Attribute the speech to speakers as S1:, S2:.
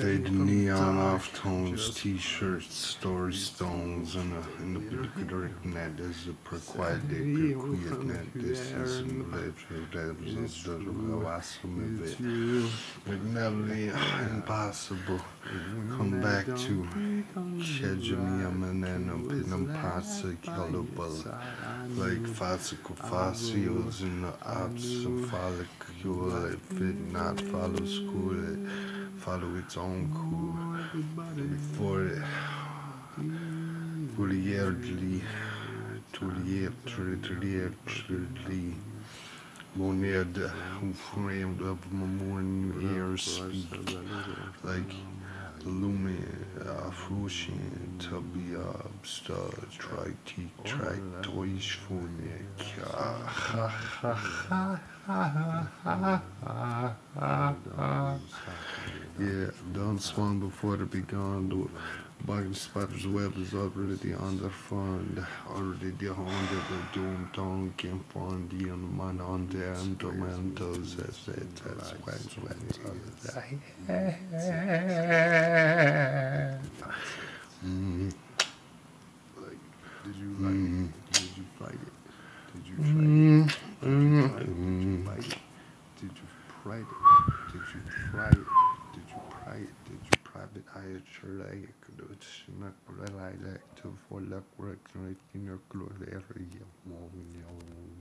S1: Fade neon off tones, t-shirts, story stones, and a, in the particular net is a prequadek, quiet net, this is in the devs, the awesome of it. But never impossible. Come back to Chejamiam and then up in parts of Kalubal, like physical fossils in the of follicle, if it not follow school, it follow its own cool. Before it, Bulliardly, Tulliardly, Moned, who framed up my morning air speak, like Lumi, Afroshin, Tabi, Absta, Try, T, Try, Toish, Phonic, ha ha ha ha ha ha ha ha. Yeah, done swung before it begun. The bargain spiders web is already underfund. Already the hundred the doom tongue can find the man on the endomentos as it as Mm.
S2: Like, did you like it? Did you fight it? Did you try it? Did you fight it? Did you fight it? Did you try it? Did you try it? Did you ayrıca private ayrıçları yakında ötüşmek burayla aktif olarak üretkin yokluğu her yıl mumin yolunda.